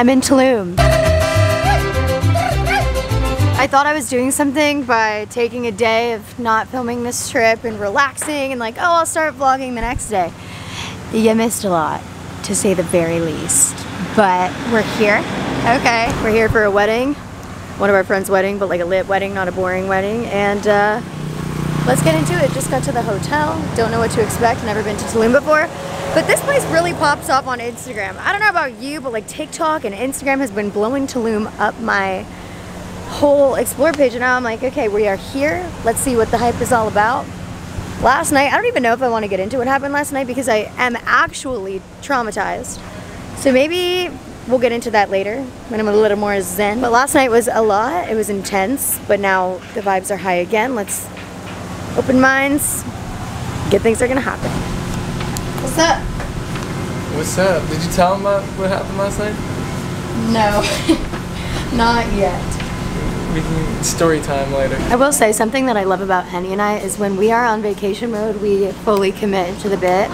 I'm in Tulum. I thought I was doing something by taking a day of not filming this trip and relaxing and like, oh, I'll start vlogging the next day. You missed a lot, to say the very least. But we're here, okay? We're here for a wedding, one of our friends' wedding, but like a lit wedding, not a boring wedding. And uh, let's get into it. Just got to the hotel, don't know what to expect, never been to Tulum before. But this place really pops up on Instagram. I don't know about you, but like TikTok and Instagram has been blowing Tulum up my whole explore page and now I'm like, okay, we are here. Let's see what the hype is all about. Last night, I don't even know if I want to get into what happened last night because I am actually traumatized. So maybe we'll get into that later when I'm a little more zen. But last night was a lot. It was intense, but now the vibes are high again. Let's open minds. Good things are gonna happen. What's up? What's up? Did you tell him about what happened last night? No, not yet. We can story time later. I will say something that I love about Henny and I is when we are on vacation mode, we fully commit to the bit.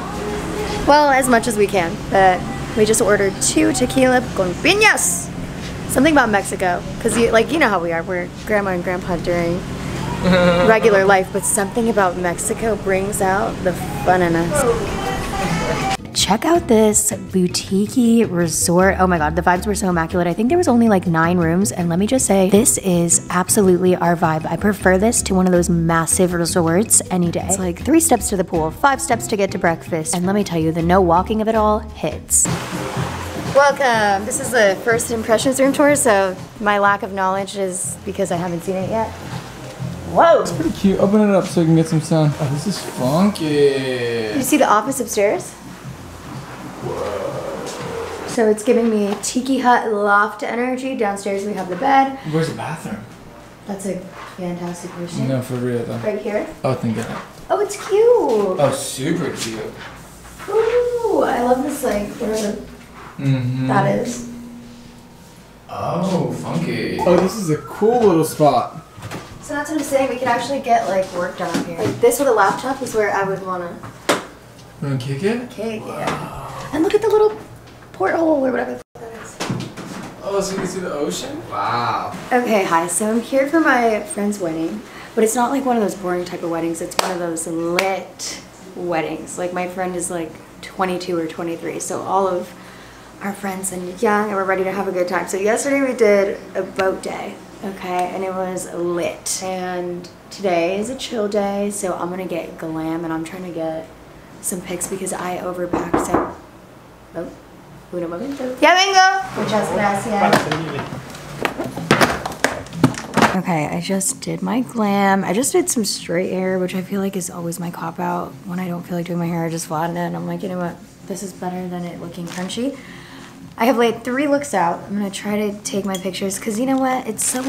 Well, as much as we can, but we just ordered two tequila con piñas. Something about Mexico, because you, like you know how we are, we're grandma and grandpa during regular life, but something about Mexico brings out the fun in us. Check out this boutique resort. Oh my god, the vibes were so immaculate. I think there was only like nine rooms, and let me just say, this is absolutely our vibe. I prefer this to one of those massive resorts any day. It's like three steps to the pool, five steps to get to breakfast, and let me tell you, the no walking of it all hits. Welcome. This is the first impressions room tour, so my lack of knowledge is because I haven't seen it yet. Whoa! It's pretty cute. Open it up so I can get some sound. Oh, this is funky. Did you see the office upstairs? Whoa. So it's giving me tiki hut loft energy. Downstairs we have the bed. Where's the bathroom? That's a fantastic question. No, for real though. Right here. Oh, thank God. Oh, it's cute. Oh, super cute. Ooh, I love this like whatever Mm-hmm. that is. Oh, funky. Oh, this is a cool little spot. So that's what I'm saying. We could actually get like work done up here. Like this with a laptop is where I would wanna You wanna kick it? cake. Yeah. And look at the little porthole or whatever. the that is. Oh, so you can see the ocean? Wow. Okay, hi. So I'm here for my friend's wedding, but it's not like one of those boring type of weddings. It's one of those lit weddings. Like my friend is like 22 or 23, so all of our friends and young and we're ready to have a good time. So yesterday we did a boat day, okay, and it was lit. And today is a chill day, so I'm gonna get glam and I'm trying to get some pics because I overpacked. So, oh, uno momento. Ya vengo. Muchas gracias. Okay, I just did my glam. I just did some straight hair, which I feel like is always my cop out. When I don't feel like doing my hair, I just flatten it and I'm like, you know what? This is better than it looking crunchy. I have laid three looks out. I'm gonna try to take my pictures because you know what? It's so,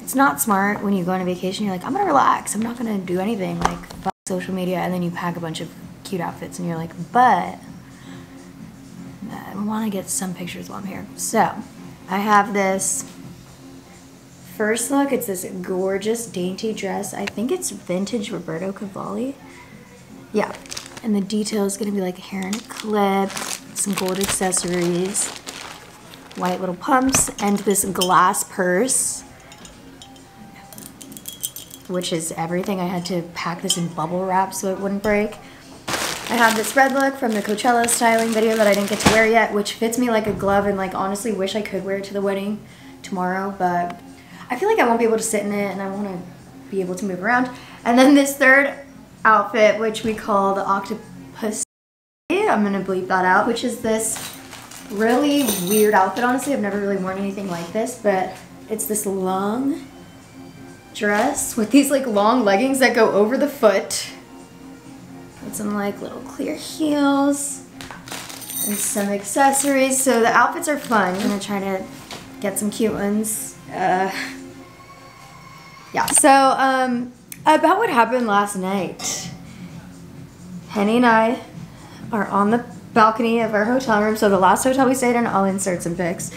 it's not smart when you go on a vacation. You're like, I'm gonna relax. I'm not gonna do anything like social media. And then you pack a bunch of cute outfits and you're like, but I wanna get some pictures while I'm here. So I have this First look, it's this gorgeous dainty dress. I think it's vintage Roberto Cavalli. Yeah. And the detail is gonna be like hair in a clip, some gold accessories, white little pumps, and this glass purse, which is everything. I had to pack this in bubble wrap so it wouldn't break. I have this red look from the Coachella styling video that I didn't get to wear yet, which fits me like a glove and like honestly wish I could wear it to the wedding tomorrow, but I feel like I won't be able to sit in it and I want to be able to move around. And then this third outfit, which we call the octopus, I'm to bleep that out, which is this really weird outfit. Honestly, I've never really worn anything like this, but it's this long dress with these like long leggings that go over the foot. With some like little clear heels and some accessories. So the outfits are fun. I'm gonna try to get some cute ones. Uh, yeah. So um, about what happened last night. Henny and I are on the balcony of our hotel room. So the last hotel we stayed in, I'll insert some pics.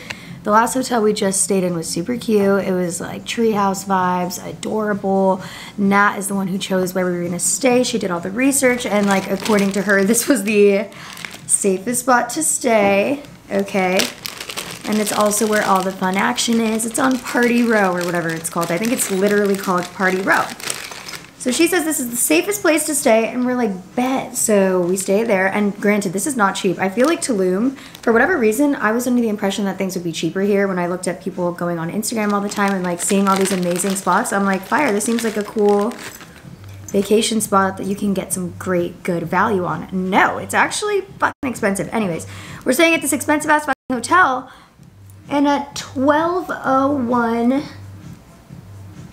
The last hotel we just stayed in was super cute. It was like treehouse vibes, adorable. Nat is the one who chose where we were gonna stay. She did all the research and like according to her, this was the safest spot to stay. Okay. And it's also where all the fun action is. It's on Party Row or whatever it's called. I think it's literally called Party Row. So she says this is the safest place to stay, and we're like, bet. So we stay there. And granted, this is not cheap. I feel like Tulum, for whatever reason, I was under the impression that things would be cheaper here when I looked at people going on Instagram all the time and like seeing all these amazing spots. I'm like, fire, this seems like a cool vacation spot that you can get some great, good value on. No, it's actually fucking expensive. Anyways, we're staying at this expensive ass fucking hotel, and at 1201,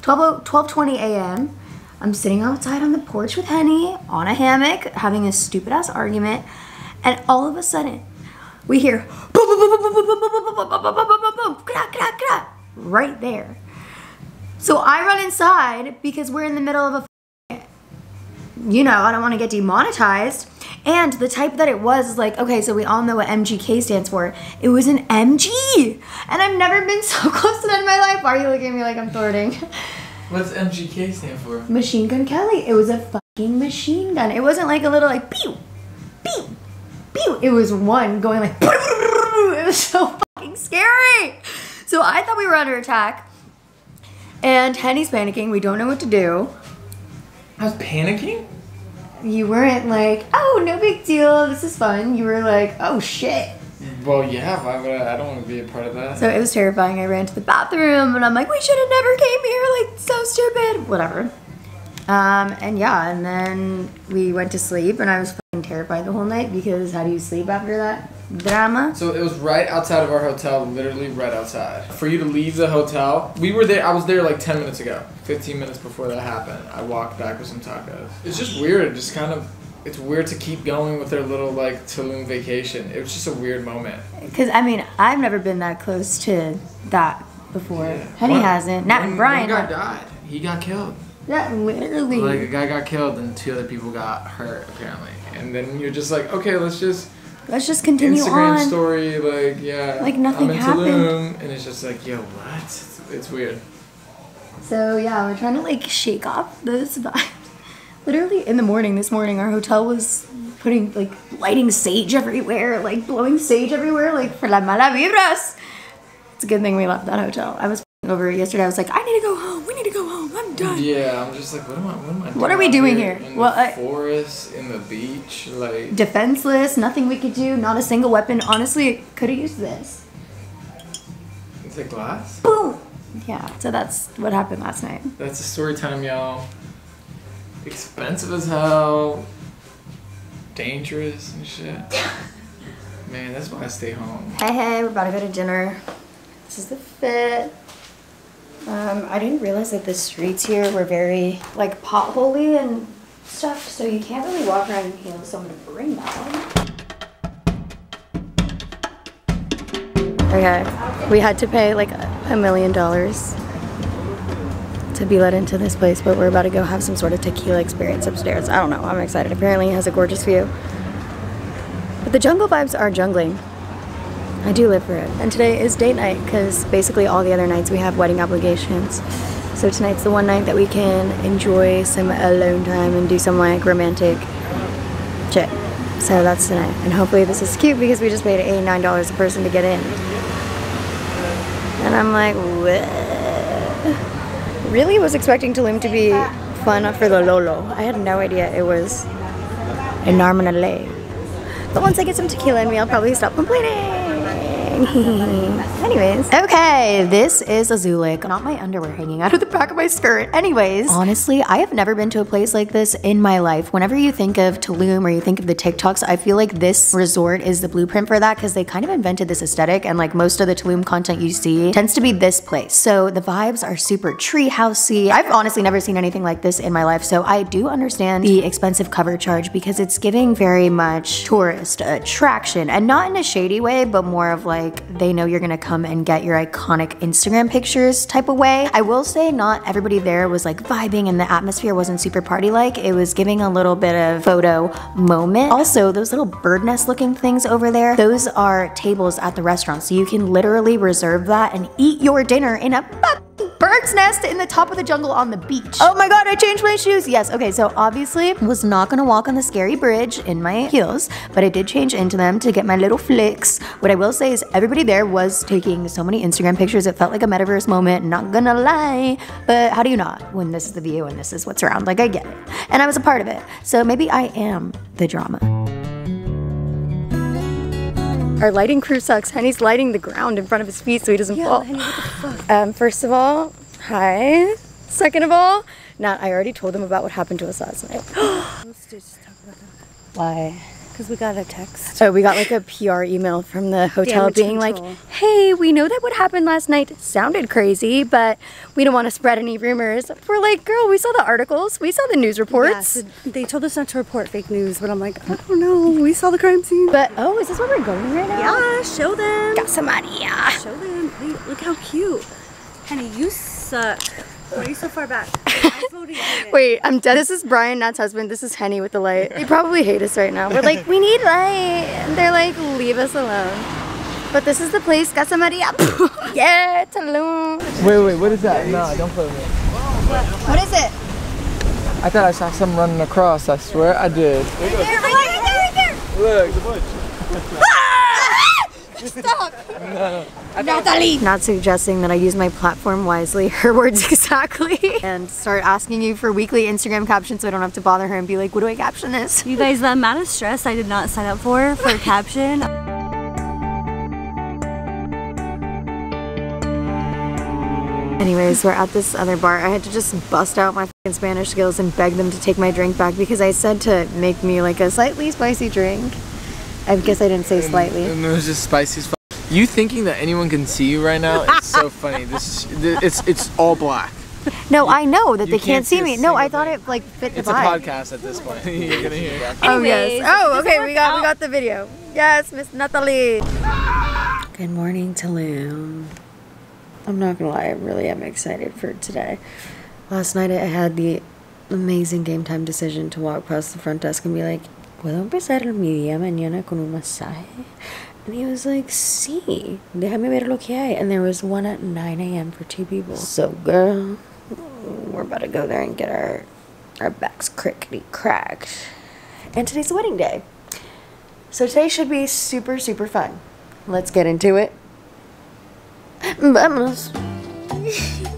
12, 1220 a.m., I'm sitting outside on the porch with Henny on a hammock having a stupid ass argument, and all of a sudden we hear right there. So I run inside because we're in the middle of a, you know, I don't want to get demonetized. And the type that it was is like, okay, so we all know what MGK stands for. It was an MG. And I've never been so close to that in my life. Why are you looking at me like I'm thwarting? What's MGK stand for? Machine Gun Kelly. It was a fucking machine gun. It wasn't like a little like pew, pew, pew. It was one going like. It was so fucking scary. So I thought we were under attack, and Henny's panicking. We don't know what to do. I was panicking? You weren't like, oh, no big deal. This is fun. You were like, oh shit. Well, yeah, why would I? I don't want to be a part of that. So it was terrifying. I ran to the bathroom and I'm like, we should have never came here. Like, so stupid. Whatever. Um, and yeah, and then we went to sleep and I was fucking terrified the whole night because how do you sleep after that drama? So it was right outside of our hotel, literally right outside. For you to leave the hotel, we were there. I was there like 10 minutes ago, 15 minutes before that happened. I walked back with some tacos. It's just weird. Just kind of, it's weird to keep going with their little like Tulum vacation. It was just a weird moment. Because, I mean, I've never been that close to that before. Henny One- hasn't. Not one- Brian. One guy died. He got killed. Yeah, literally. Like a guy got killed and two other people got hurt apparently. And then you're just like, okay, let's just Let's just continue Instagram on. story, like yeah, Like nothing I'm in happened. Tulum, and it's just like, yo, what? It's, it's weird. So yeah, we're trying to like shake off those vibes. Literally in the morning, this morning, our hotel was putting like lighting sage everywhere, like blowing sage everywhere, like for la mala vibras. It's a good thing we left that hotel. I was over yesterday. I was like, I need to go home. We need to go home. I'm done. Yeah, I'm just like, what am I? What am I? Doing What are we doing here? In Well, the I- forest, in the beach, like. Defenseless, nothing we could do, not a single weapon. Honestly, could have used this. Is it glass? Boom. Yeah. So that's what happened last night. That's a story time, y'all. Expensive as hell. Dangerous and shit. Man, that's why I stay home. Hey, hey, we're about to go to dinner. This is the fit. Um, I didn't realize that the streets here were very like potholy and stuff, so you can't really walk around in heels. So I'm gonna bring that one. Okay, we had to pay like a million dollars to be let into this place, but we're about to go have some sort of tequila experience upstairs. I don't know. I'm excited. Apparently, it has a gorgeous view. But the jungle vibes are jungling. I do live for it. And today is date night because basically all the other nights we have wedding obligations. So tonight's the one night that we can enjoy some alone time and do some like romantic shit. So that's tonight. And hopefully this is cute because we just paid $89 a person to get in. And I'm like, what? Really was expecting Tulum to be fun for the Lolo. I had no idea it was in Armanale. But once I get some tequila in me, I'll probably stop complaining. Anyways. Okay, this is Azulik. Not my underwear hanging out of the back of my skirt. Anyways. Honestly, I have never been to a place like this in my life. Whenever you think of Tulum or you think of the TikToks, I feel like this resort is the blueprint for that because they kind of invented this aesthetic and like most of the Tulum content you see tends to be this place. So the vibes are super tree housey. I've honestly never seen anything like this in my life. So I do understand the expensive cover charge because it's giving very much tourist attraction and not in a shady way, but more of like they know you're gonna come and get your iconic Instagram pictures type of way. I will say not everybody there was like vibing and the atmosphere wasn't super party like. It was giving a little bit of photo moment. Also, those little bird nest looking things over there, those are tables at the restaurant. So you can literally reserve that and eat your dinner in a bird bird's nest in the top of the jungle on the beach. Oh my god, I changed my shoes. Yes, okay, so obviously was not gonna walk on the scary bridge in my heels, but I did change into them to get my little flicks. What I will say is everybody there was taking so many Instagram pictures. It felt like a metaverse moment, not gonna lie. But how do you not when this is the view and this is what's around? Like I get it. And I was a part of it. So maybe I am the drama. Our lighting crew sucks. Henny's lighting the ground in front of his feet so he doesn't fall. Henny, what the fuck? Um, first of all, hi. Second of all, Nat, I already told them about what happened to us last night. Let's just talk about that. Why? Because we got a text. So we got like a PR email from the hotel Damage being control. like, "Hey, we know that what happened last night sounded crazy, but we don't want to spread any rumors." We're like, "Girl, we saw the articles, we saw the news Yeah, reports." so they told us not to report fake news, but I'm like, I don't know. We saw the crime scene. But oh, is this where we're going right now? yeah, show them. Got somebody. Yeah. Show them. Wait, look how cute. Henny, you suck. Why are you so far back? I voted unit. Wait, I'm dead. This is Brian, Nat's husband. This is Henny with the light. They probably hate us right now. We're like, we need light. And they're like, leave us alone. But this is the place, Casa Maria. yeah, Tulum. Wait, wait, what is that? No, don't play with me. What is it? I thought I saw something running across. I swear I did. Right there, right there, right there. Look. Natalie. Not suggesting that I use my platform wisely, her words exactly, and start asking you for weekly Instagram captions so I don't have to bother her and be like, what do I caption this? You guys, the amount of stress I did not sign up for for a caption. Anyways, we're at this other bar. I had to just bust out my fucking Spanish skills and beg them to take my drink back because I said to make me like a slightly spicy drink. I guess I didn't say slightly. And it was just spicy as fuck. You thinking that anyone can see you right now is so funny. This, this it's it's all black. No, I know that they can't can't see see me. No, I thought thing. it like fit the It's a vibe. podcast at this point. You're gonna hear. Oh yes. Oh, okay. We got we got the video. Yes, Miss Natalie. Good morning, Tulum. I'm not gonna lie. I really am excited for today. Last night I had the amazing game time decision to walk past the front desk and be like, "Puedo empezar mi día mañana con un masaje?" And he was like, "Sí, déjame ver lo que hay." And there was one at 9 a.m. for two people. So, girl, we're about to go there and get our our backs crickety cracked. And today's wedding day. So today should be super, super fun. Let's get into it. Vámonos.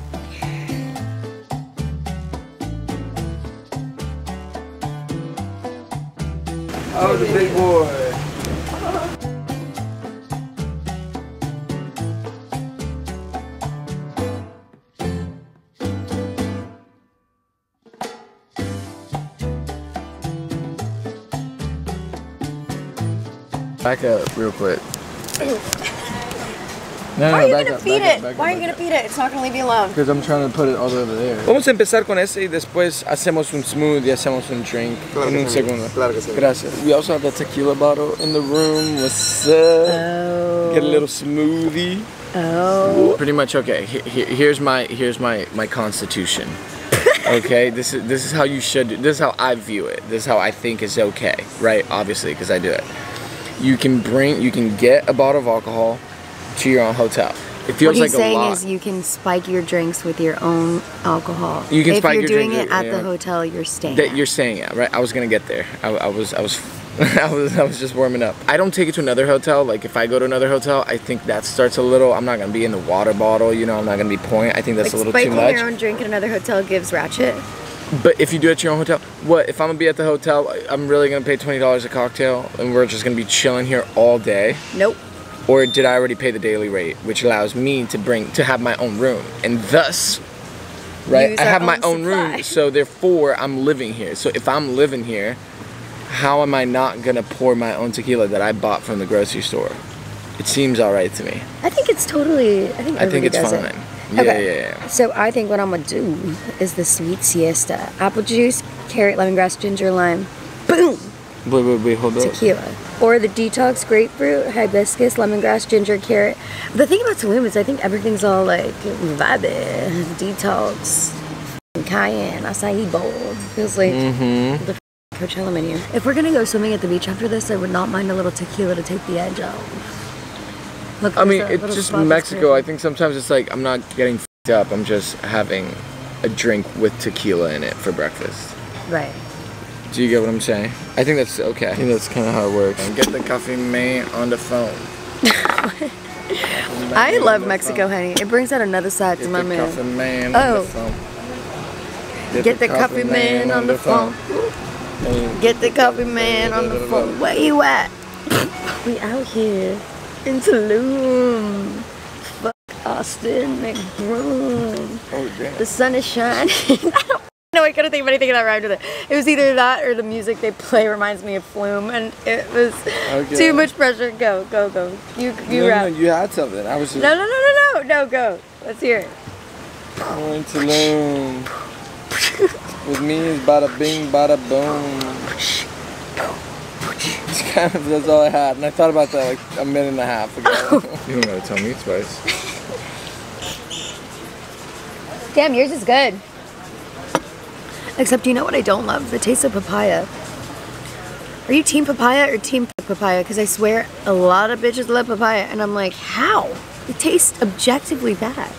Oh, the big boy. Back up real quick. No, Why no, are you back gonna up, feed back it? up, back Why are you gonna feed it? It's not gonna leave you alone. Because I'm trying to put it all over there. Vamos a empezar con ese y después hacemos un smoothie, hacemos un drink Claro en que un sí. segundo. Claro que sí. Gracias. We also have the tequila bottle in the room. What's up? Oh. Get a little smoothie. Oh. Pretty much okay. He- he- here's my here's my my constitution. Okay, this is this is how you should. do- This is how I view it. This is how I think is okay, right? Obviously, because I do it. You can bring, you can get a bottle of alcohol to your own hotel. It What feels he's like a saying lot. is you can spike your drinks with your own alcohol. You can if spike you're your doing drinks it with- at the hotel you're staying That at. you're saying it, right? I was gonna get there. I, I was, I was, I was, I was just warming up. I don't take it to another hotel. Like if I go to another hotel, I think that starts a little. I'm not gonna be in the water bottle, you know. I'm not gonna be pouring. I think that's like a little too much. your own drink at another hotel gives ratchet. But if you do it at your own hotel, what if I'm gonna be at the hotel? I'm really gonna pay twenty dollars a cocktail, and we're just gonna be chilling here all day. Nope. Or did I already pay the daily rate, which allows me to bring to have my own room, and thus, right? Use I have my own own supply. room, so therefore I'm living here. So if I'm living here, how am I not gonna pour my own tequila that I bought from the grocery store? It seems all right to me. I think it's totally. I think I think it's fine. It. Yeah, Okay. yeah, yeah. So I think what I'm gonna do is the sweet siesta: apple juice, carrot, lemongrass, ginger, lime, boom, Wait, wait, wait, hold up. tequila, or the detox grapefruit, hibiscus, lemongrass, ginger, carrot. The thing about Tulum is I think everything's all like vibe, detox, cayenne, acai bowl. Feels like Mm-hmm. the Coachella menu. If we're gonna go swimming at the beach after this, I would not mind a little tequila to take the edge off. Look, I mean, it's just Mexico. I think sometimes it's like I'm not getting up. I'm just having a drink with tequila in it for breakfast. Right. Do you get what I'm saying? I think that's okay. I think that's kind of how it works. And get the coffee man on the phone. I love Mexico honey. It brings out another side to Get my the man. coffee man Oh. on the oh. phone. Get the coffee man on the phone. And Get the coffee man on the phone. Where you at? we out here in Tulum. Fuck Austin McBroom. Oh damn. The sun is shining. I don't know. I couldn't think of anything that rhymed with it. It was either that or the music they play reminds me of Flume, and it was Okay. too much pressure. Go, go, go. You, you no, rap. no, you had something. I was just No, no, no, no, no, no. Go. Let's hear it. going to Tulum. With me is bada bing, bada boom. It's kind of that's all I had, and I thought about that like a minute and a half ago. Oh. you don't gotta tell me twice. Damn, yours is good. Except you know what I don't love? The taste of papaya. Are you team papaya or team papaya? Because I swear a lot of bitches love papaya, and I'm like, how? It tastes objectively bad.